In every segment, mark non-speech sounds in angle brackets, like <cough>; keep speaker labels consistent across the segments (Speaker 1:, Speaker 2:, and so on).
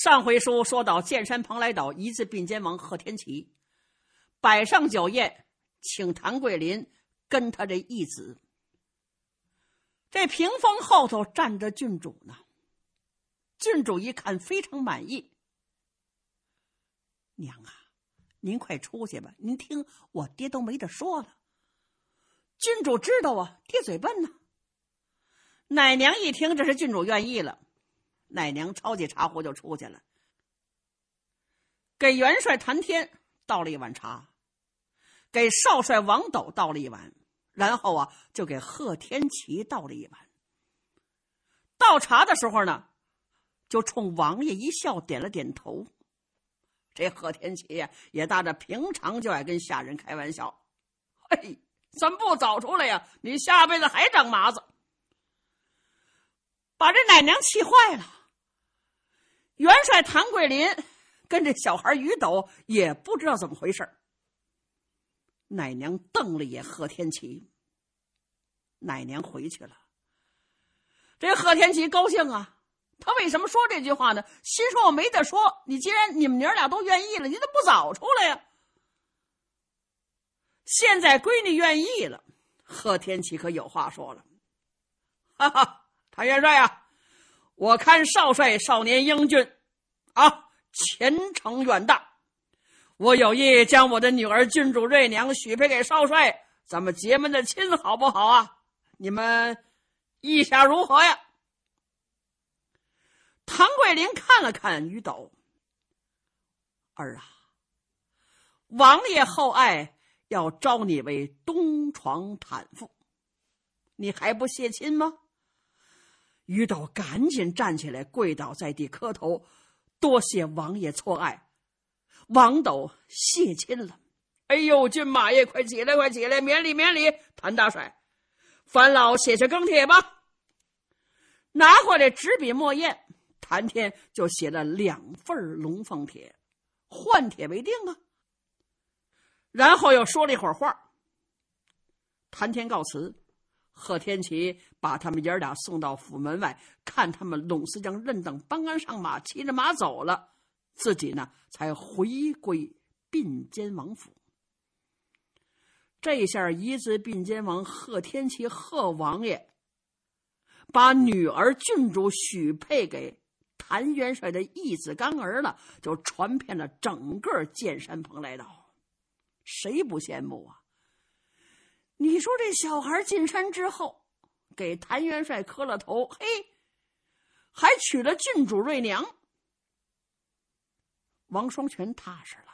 Speaker 1: 上回书说到，剑山蓬莱岛一字并肩王贺天齐摆上酒宴，请谭桂林跟他这义子。这屏风后头站着郡主呢。郡主一看，非常满意。娘啊，您快出去吧！您听我爹都没得说了。郡主知道啊，爹嘴笨呢。奶娘一听，这是郡主愿意了。奶娘抄起茶壶就出去了，给元帅谭天倒了一碗茶，给少帅王斗倒了一碗，然后啊，就给贺天齐倒了一碗。倒茶的时候呢，就冲王爷一笑，点了点头。这贺天齐呀，也搭着平常就爱跟下人开玩笑：“嘿，怎么不早出来呀？你下辈子还长麻子。”把这奶娘气坏了。元帅谭桂林 <laughs> 跟这小孩于斗也不知道怎么回事奶娘瞪了眼贺天齐，奶娘回去了。这贺天齐高兴啊，他为什么说这句话呢？心说我没得说，你既然你们娘俩都愿意了，你怎么不早出来呀？现在闺女愿意了，贺天齐可有话说了。哈哈，谭元帅啊！我看少帅少年英俊，啊，前程远大。我有意将我的女儿郡主瑞娘许配给少帅，咱们结门的亲，好不好啊？你们意下如何呀？唐桂林看了看于斗，儿啊，王爷厚爱，要招你为东床坦妇，你还不谢亲吗？于斗赶紧站起来，跪倒在地磕头，多谢王爷错爱。王斗谢亲了。哎呦，骏马爷，快起来，快起来，免礼，免礼。谭大帅，烦老写下更帖吧。拿过来纸笔墨砚，谭天就写了两份龙凤帖，换帖为定啊。然后又说了一会儿话。谭天告辞。贺天齐把他们爷俩送到府门外，看他们拢四将认等搬鞍上马，骑着马走了，自己呢才回归并肩王府。这下一字并肩王贺天齐贺王爷把女儿郡主许配给谭元帅的义子干儿了，就传遍了整个剑山蓬莱岛，谁不羡慕啊？你说这小孩进山之后，给谭元帅磕了头，嘿，还娶了郡主瑞娘。王双全踏实了，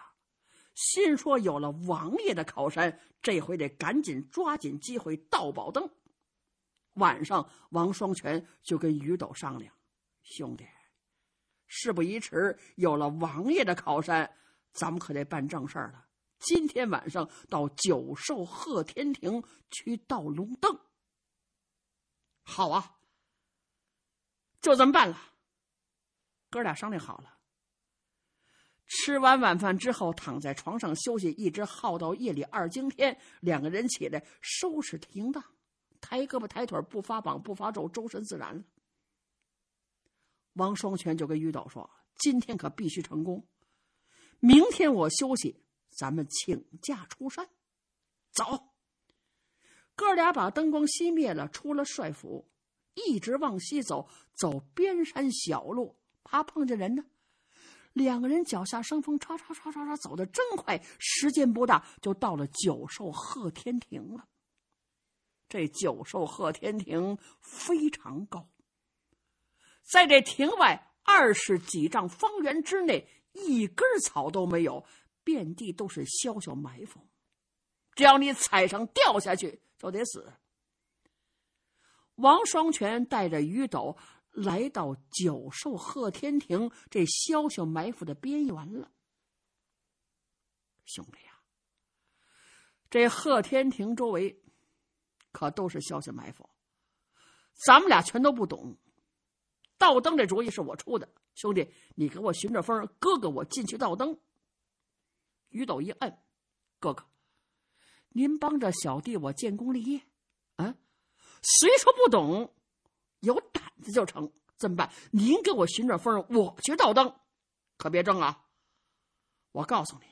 Speaker 1: 心说有了王爷的靠山，这回得赶紧抓紧机会盗宝灯。晚上，王双全就跟于斗商量：“兄弟，事不宜迟，有了王爷的靠山，咱们可得办正事儿了。”今天晚上到九寿贺天庭去盗龙灯。好啊，就这么办了。哥俩商量好了。吃完晚饭之后，躺在床上休息，一直耗到夜里二更天。两个人起来收拾停当，抬胳膊抬腿，不发膀不发咒，周身自然了。王双全就跟于斗说：“今天可必须成功，明天我休息。”咱们请假出山，走。哥俩把灯光熄灭了，出了帅府，一直往西走，走边山小路，怕碰见人呢。两个人脚下生风，唰唰唰唰唰，走得真快，时间不大，就到了九寿贺天庭了。这九寿贺天庭非常高，在这亭外二十几丈方圆之内，一根草都没有。遍地都是小小埋伏，只要你踩上掉下去，就得死。王双全带着于斗来到九寿贺天庭这小小埋伏的边缘了。兄弟呀，这贺天庭周围可都是小小埋伏，咱们俩全都不懂。倒灯这主意是我出的，兄弟，你给我寻着风，哥哥我进去倒灯。于斗一摁，哥哥，您帮着小弟我建功立业，啊，虽说不懂，有胆子就成。怎么办？您给我寻着风，我去倒灯。可别争啊！我告诉你，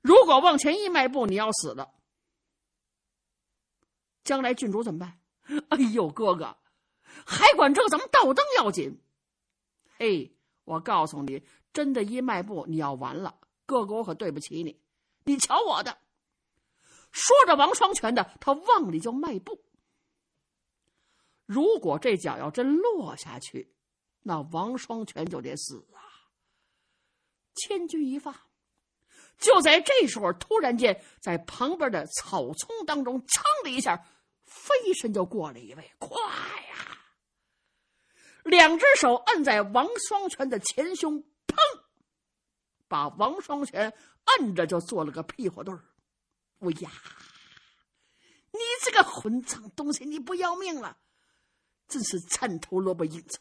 Speaker 1: 如果往前一迈步，你要死了。将来郡主怎么办？哎呦，哥哥，还管这个咱们倒灯要紧？嘿，我告诉你，真的，一迈步你要完了，哥哥，我可对不起你。你瞧我的！说着，王双全的他往里就迈步。如果这脚要真落下去，那王双全就得死啊！千钧一发，就在这时候，突然间在旁边的草丛当中，噌的一下，飞身就过了一位，快呀！两只手摁在王双全的前胸，把王双全摁着就做了个屁股墩儿。哎呀，你这个混账东西，你不要命了！真是参头萝卜硬子。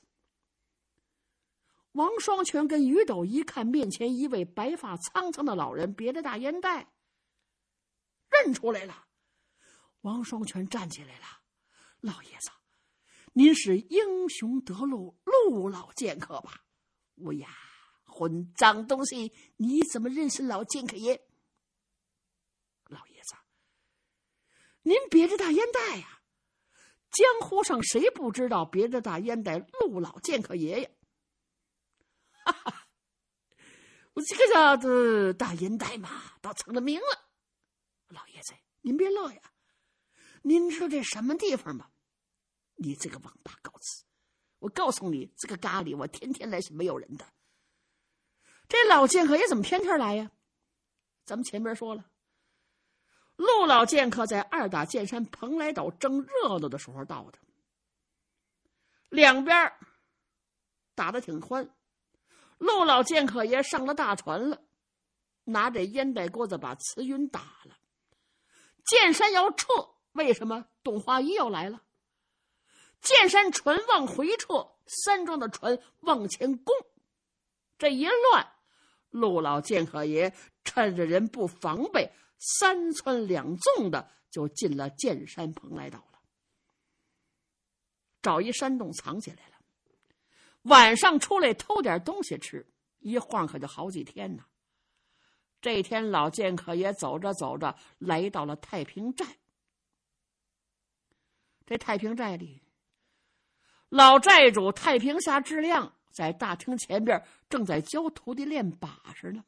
Speaker 1: 王双全跟于斗一看面前一位白发苍苍的老人，别着大烟袋，认出来了。王双全站起来了：“老爷子，您是英雄得路陆老剑客吧？”“我呀，混账东西，你怎么认识老剑客爷？”“老爷子，您别着大烟袋呀。”江湖上谁不知道别着大烟袋陆老剑客爷爷？哈哈，我这个叫子大烟袋嘛，倒成了名了。老爷子，您别乐呀，您知道这什么地方吗？你这个王八羔子！我告诉你，这个咖喱我天天来是没有人的。这老剑客爷怎么天天来呀？咱们前边说了。陆老剑客在二打剑山蓬莱岛正热闹的时候到的，两边打的挺欢。陆老剑客爷上了大船了，拿着烟袋锅子把慈云打了。剑山要撤，为什么？董华一要来了。剑山船往回撤，三庄的船往前攻。这一乱，陆老剑客爷趁着人不防备。三窜两纵的就进了剑山蓬莱岛了，找一山洞藏起来了。晚上出来偷点东西吃，一晃可就好几天呢。这天老剑客也走着走着来到了太平寨。这太平寨里，老寨主太平侠质亮在大厅前边正在教徒弟练把式呢。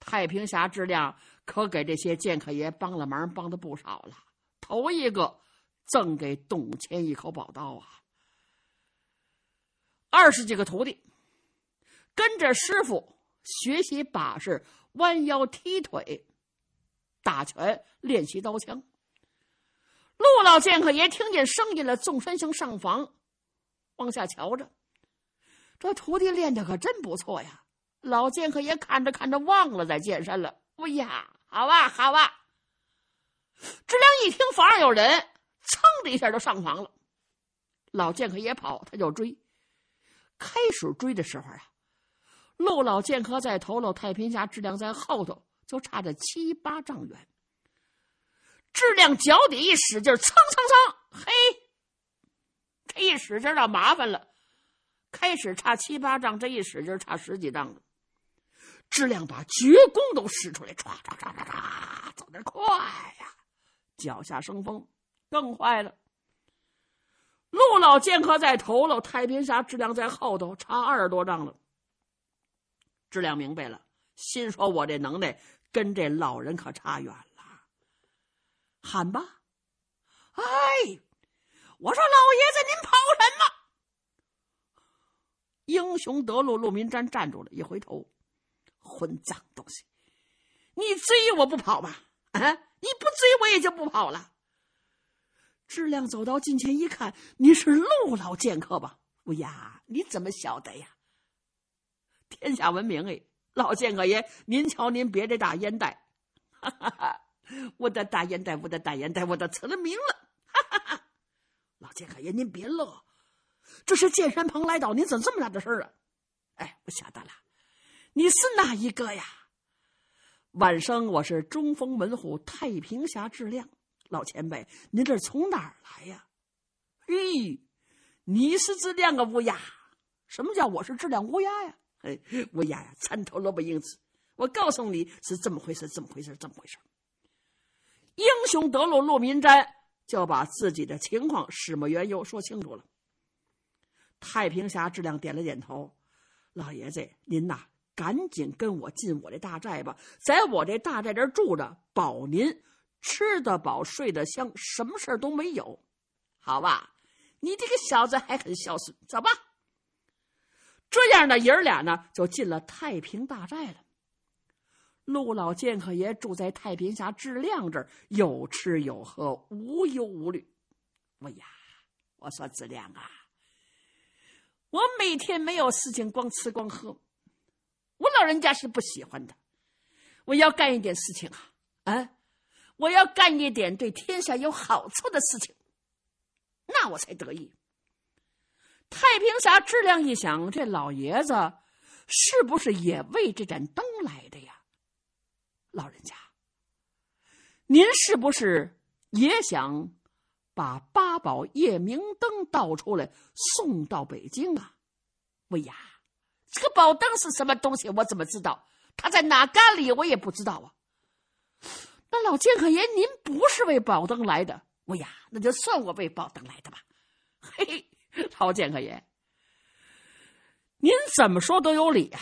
Speaker 1: 太平侠质量可给这些剑客爷帮了忙，帮的不少了。头一个赠给董谦一口宝刀啊！二十几个徒弟跟着师傅学习把式，弯腰踢腿、打拳，练习刀枪。陆老剑客爷听见声音了，纵身向上房往下瞧着，这徒弟练的可真不错呀！老剑客也看着看着忘了在健身了。哎呀，好啊，好啊！知良一听房上有人，噌的一下就上房了。老剑客也跑，他就追。开始追的时候啊，陆老剑客在头喽，太平侠质量在后头，就差着七八丈远。质量脚底一使劲，蹭蹭蹭，嘿，这一使劲倒麻烦了。开始差七八丈，这一使劲差十几丈了。质量把绝功都使出来，唰唰唰唰唰，走得快呀！脚下生风，更坏了。陆老剑客在头喽，太平侠质量在后头，差二十多丈了。质量明白了，心说：“我这能耐跟这老人可差远了。”喊吧！哎，我说老爷子，您跑什么？英雄得路，陆明瞻站住了，一回头。混账东西！你追我不跑吧？啊！你不追我也就不跑了。志亮走到近前一看，你是陆老剑客吧？哎呀，你怎么晓得呀？天下闻名哎，老剑客爷，您瞧您别这大烟袋，哈哈哈！我的大烟袋，我的大烟袋，我都成了名了，哈哈哈！老剑客爷，您别乐，这是剑山蓬莱岛，您怎么这么大的事儿啊？哎，我晓得了。你是哪一个呀？晚生，我是中锋门户太平侠志亮老前辈，您这是从哪儿来呀？嘿，你是质量个乌鸦？什么叫我是质量乌鸦呀？哎，乌鸦呀，参头萝卜缨子，我告诉你是这么回事，这么回事，这么回事。英雄得路，陆民瞻就把自己的情况始末缘由说清楚了。太平侠质量点了点头：“老爷子，您呐，赶紧跟我进我这大寨吧，在我这大寨这住着，保您吃得饱，睡得香，什么事儿都没有，好吧？你这个小子还很孝顺，走吧。”这样的爷儿俩呢，就进了太平大寨了。陆老剑客爷住在太平峡质量这儿，有吃有喝，无忧无虑。哎呀，我说质量啊。我每天没有事情，光吃光喝，我老人家是不喜欢的。我要干一点事情啊，啊，我要干一点对天下有好处的事情，那我才得意。太平侠质量一想，这老爷子是不是也为这盏灯来的呀？老人家，您是不是也想？把八宝夜明灯倒出来，送到北京啊！喂呀，这个宝灯是什么东西？我怎么知道？它在哪干里？我也不知道啊。那老剑客爷，您不是为宝灯来的？喂呀，那就算我为宝灯来的吧。嘿，老剑客爷，您怎么说都有理啊。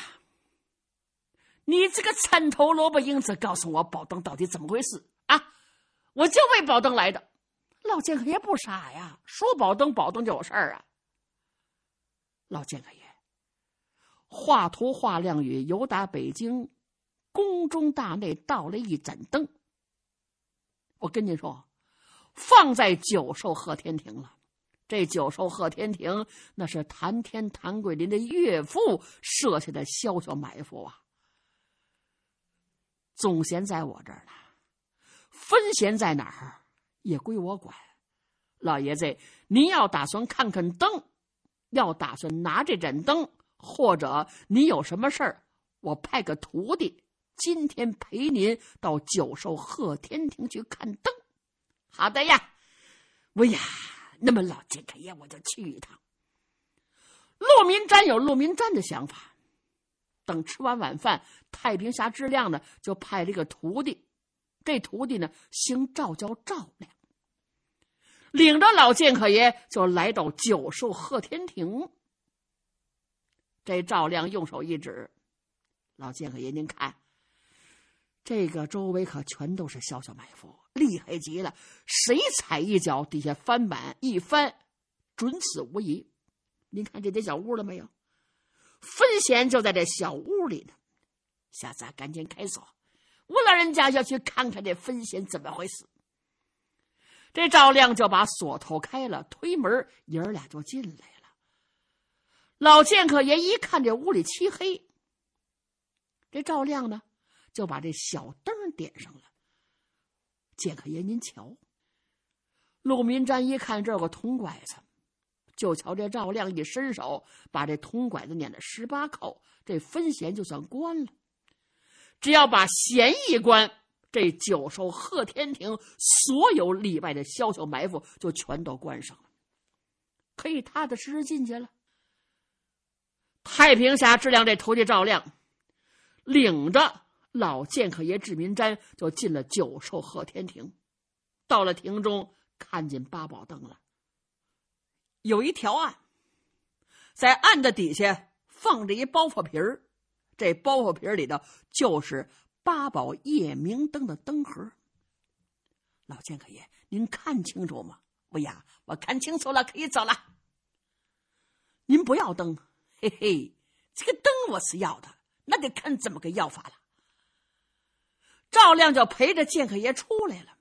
Speaker 1: 你这个参头萝卜缨子，告诉我宝灯到底怎么回事啊？我就为宝灯来的。老剑客爷不傻呀，说保灯保灯就有事儿啊。老剑客爷，画图画亮宇由打北京宫中大内到了一盏灯。我跟你说，放在九寿贺天庭了。这九寿贺天庭那是谭天谭桂林的岳父设下的小小埋伏啊。总贤在我这儿呢，分贤在哪儿？也归我管，老爷子，您要打算看看灯，要打算拿这盏灯，或者你有什么事儿，我派个徒弟今天陪您到九寿贺天庭去看灯。好的呀，我呀，那么老剑客爷，我就去一趟。陆明瞻有陆明瞻的想法，等吃完晚饭，太平侠之亮呢就派了一个徒弟。这徒弟呢，姓赵，叫赵亮，领着老剑客爷就来到九寿贺天庭。这赵亮用手一指：“老剑客爷，您看，这个周围可全都是小小埋伏，厉害极了。谁踩一脚，底下翻板一翻，准死无疑。您看这间小屋了没有？分贤就在这小屋里呢。下次赶紧开锁。”我老人家要去看看这分贤怎么回事。这赵亮就把锁头开了，推门，爷儿俩就进来了。老剑客爷一看这屋里漆黑，这赵亮呢就把这小灯点上了。剑客爷，您瞧。陆明瞻一看这有个铜拐子，就瞧这赵亮一伸手，把这铜拐子捻了十八扣，这分弦就算关了。只要把弦一关，这九寿贺天庭所有里外的小小埋伏就全都关上了，可以踏踏实实进去了。太平峡质量这徒弟赵亮，领着老剑客爷智民瞻就进了九寿贺天庭。到了庭中，看见八宝灯了，有一条案，在案的底下放着一包袱皮儿。这包袱皮里头就是八宝夜明灯的灯盒。老剑客爷，您看清楚吗？我呀，我看清楚了，可以走了。您不要灯，嘿嘿，这个灯我是要的，那得看怎么个要法了。赵亮就陪着剑客爷出来了，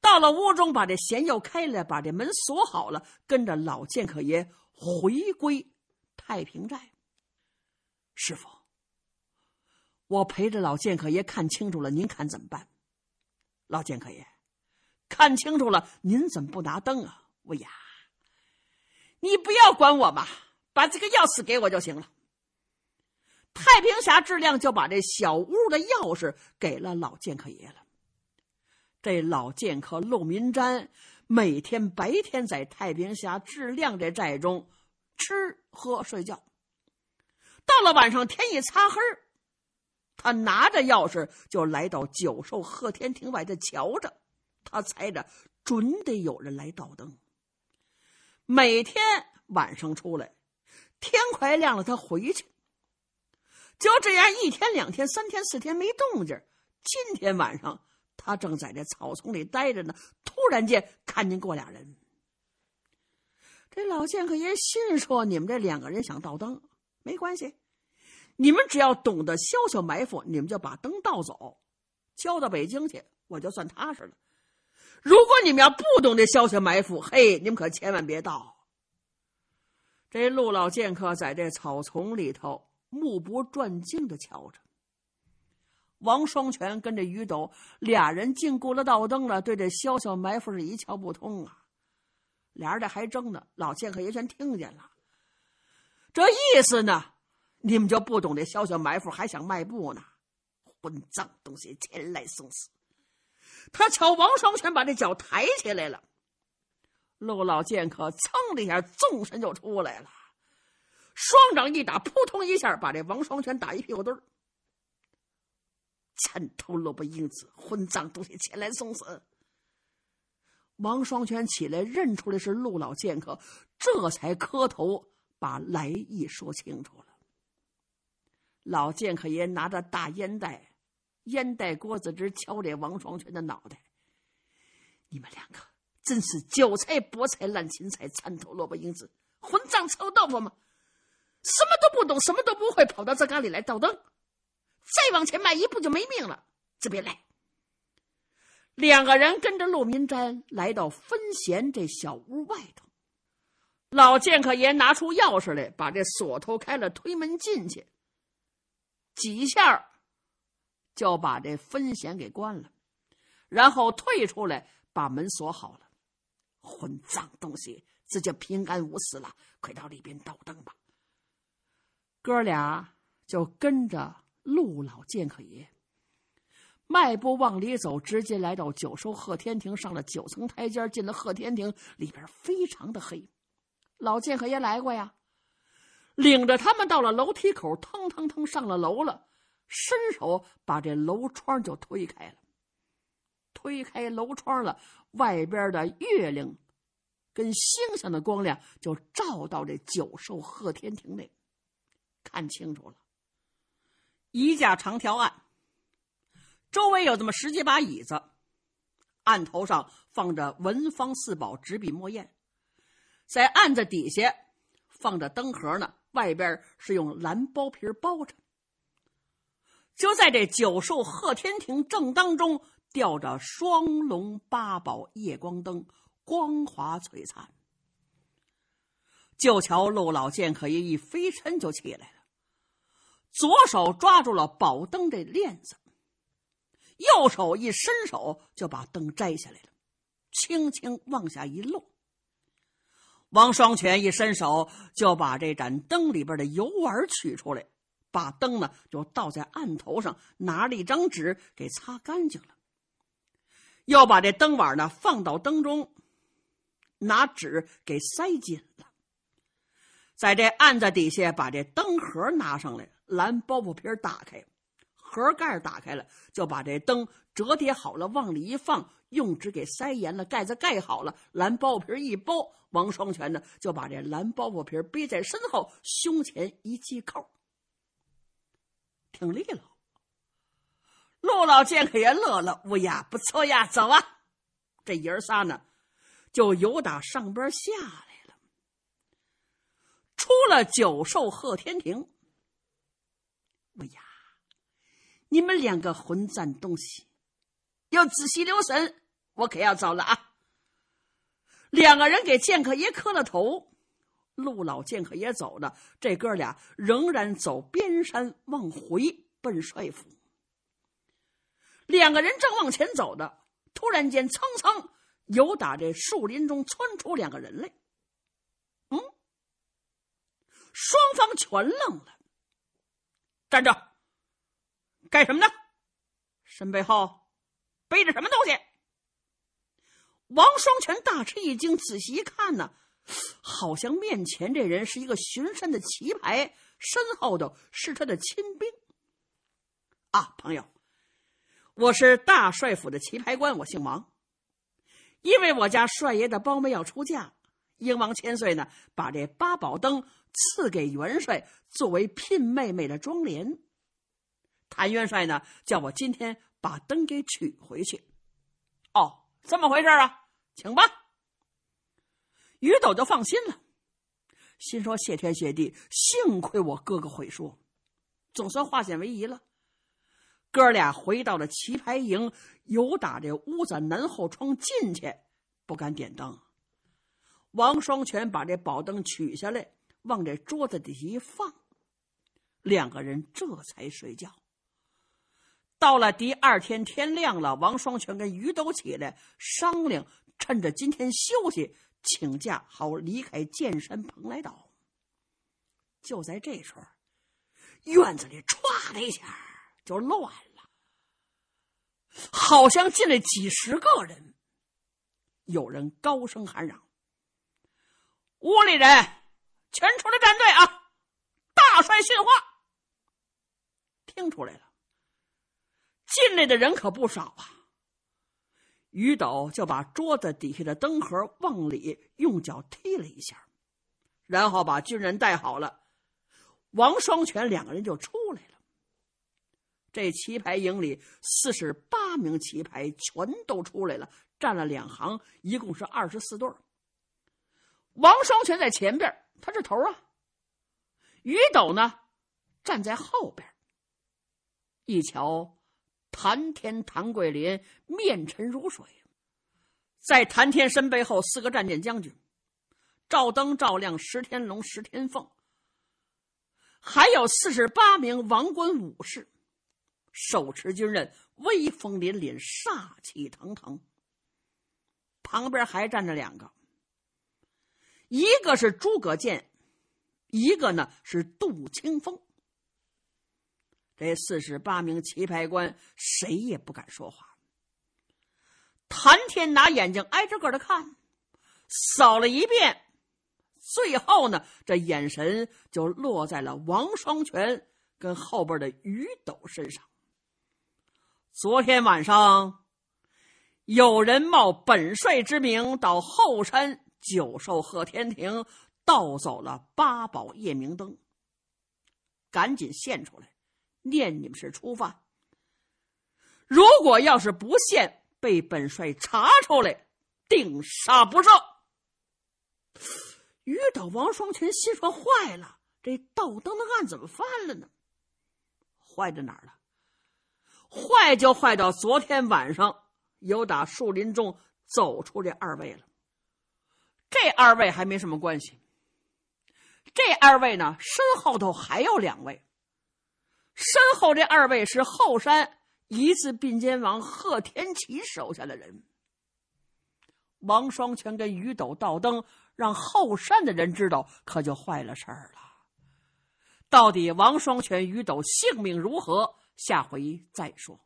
Speaker 1: 到了屋中，把这弦又开了，把这门锁好了，跟着老剑客爷回归太平寨。师傅，我陪着老剑客爷看清楚了，您看怎么办？老剑客爷，看清楚了，您怎么不拿灯啊？我呀，你不要管我嘛，把这个钥匙给我就行了。太平侠质量就把这小屋的钥匙给了老剑客爷了。这老剑客陆民瞻每天白天在太平峡质量这寨中吃喝睡觉。到了晚上，天一擦黑他拿着钥匙就来到九寿贺天亭外的瞧着，他猜着准得有人来倒灯。每天晚上出来，天快亮了他回去。就这样一天两天三天四天没动静今天晚上他正在这草丛里待着呢，突然间看见过俩人。这老剑客爷心说：“你们这两个人想倒灯，没关系。你们只要懂得消消埋伏，你们就把灯倒走，交到北京去，我就算踏实了。如果你们要不懂得消消埋伏，嘿，你们可千万别倒。”这陆老剑客在这草丛里头。目不转睛的瞧着，王双全跟着于斗俩人进过了道灯了，对这消消埋伏是一窍不通啊！俩人这还争呢，老剑客也全听见了。这意思呢，你们就不懂这潇潇埋伏，还想迈步呢？混账东西，前来送死！他瞧王双全把这脚抬起来了，陆老剑客噌的一下纵身就出来了。双掌一打，扑通一下，把这王双全打一屁股墩儿。前头萝卜缨子，混账东西，前来送死！王双全起来，认出来是陆老剑客，这才磕头把来意说清楚了。老剑客爷拿着大烟袋，烟袋锅子直敲这王双全的脑袋。你们两个真是韭菜、菠菜、烂青菜、参头萝卜英子，混账臭豆腐吗？什么都不懂，什么都不会，跑到这旮里来倒灯，再往前迈一步就没命了。这边来，两个人跟着陆明瞻来到分贤这小屋外头。老剑客爷拿出钥匙来，把这锁头开了，推门进去，几下就把这分险给关了，然后退出来，把门锁好了。混账东西，自己平安无事了。快到里边倒灯吧。哥俩就跟着陆老剑客爷迈步往里走，直接来到九寿贺天庭，上了九层台阶，进了贺天庭里边，非常的黑。老剑客爷来过呀，领着他们到了楼梯口，腾腾腾上了楼了，伸手把这楼窗就推开了。推开楼窗了，外边的月亮跟星星的光亮就照到这九寿贺天庭内。看清楚了，一架长条案，周围有这么十几把椅子，案头上放着文房四宝、纸笔墨砚，在案子底下放着灯盒呢，外边是用蓝包皮包着。就在这九兽贺天庭正当中，吊着双龙八宝夜光灯，光华璀璨。就瞧陆老剑客爷一飞身就起来了。左手抓住了宝灯的链子，右手一伸手就把灯摘下来了，轻轻往下一落。王双全一伸手就把这盏灯里边的油碗取出来，把灯呢就倒在案头上，拿了一张纸给擦干净了，又把这灯碗呢放到灯中，拿纸给塞紧了，在这案子底下把这灯盒拿上来。蓝包袱皮打开，盒盖打开了，就把这灯折叠好了，往里一放，用纸给塞严了，盖子盖好了，蓝包皮一包，王双全呢就把这蓝包袱皮背在身后，胸前一系扣，挺利落。陆老剑客也乐了，乌鸦不错呀，走啊！这爷儿仨呢，就由打上边下来了，出了九寿贺天庭。乌鸦！你们两个混账东西，要仔细留神，我可要走了啊！两个人给剑客爷磕了头，陆老剑客爷走了，这哥俩仍然走边山往回奔帅府。两个人正往前走的，突然间，蹭蹭，由打这树林中窜出两个人来。嗯，双方全愣了。站着！干什么呢？身背后背着什么东西？王双全大吃一惊，仔细一看呢，好像面前这人是一个巡山的旗牌，身后头是他的亲兵。啊，朋友，我是大帅府的棋牌官，我姓王。因为我家帅爷的胞妹要出嫁，英王千岁呢，把这八宝灯赐给元帅作为聘妹妹的妆奁。谭元帅呢，叫我今天把灯给取回去。哦，这么回事啊，请吧。于斗就放心了，心说谢天谢地，幸亏我哥哥会说，总算化险为夷了。哥俩回到了棋牌营，由打这屋子南后窗进去，不敢点灯。王双全把这宝灯取下来，往这桌子底下一放，两个人这才睡觉。到了第二天天亮了，王双全跟于斗起来商量，趁着今天休息，请假好离开剑山蓬莱岛。就在这时候，院子里唰的一下。就乱了，好像进来几十个人。有人高声喊嚷：“屋里人全出来站队啊！大帅训话。”听出来了，进来的人可不少啊。于斗就把桌子底下的灯盒往里用脚踢了一下，然后把军人带好了。王双全两个人就出来了。这棋牌营里四十八名棋牌全都出来了，站了两行，一共是二十四对王双全在前边，他是头啊。于斗呢，站在后边。一瞧，谭天、谭桂林面沉如水，在谭天身背后四个战舰将军，照灯照亮石天龙、石天凤，还有四十八名王冠武士。手持军刃，威风凛凛，煞气腾腾。旁边还站着两个，一个是诸葛健，一个呢是杜清风。这四十八名棋牌官谁也不敢说话。谭天拿眼睛挨着个的看，扫了一遍，最后呢，这眼神就落在了王双全跟后边的于斗身上。昨天晚上，有人冒本帅之名到后山九寿贺天庭盗走了八宝夜明灯。赶紧献出来，念你们是初犯。如果要是不现，被本帅查出来，定杀不赦。于岛王双全心说：坏了，这盗灯的案怎么翻了呢？坏在哪儿了？坏就坏到昨天晚上，有打树林中走出这二位了。这二位还没什么关系。这二位呢，身后头还有两位。身后这二位是后山一字并肩王贺天齐手下的人。王双全跟于斗道灯，让后山的人知道，可就坏了事儿了。到底王双全、于斗性命如何？下回再说。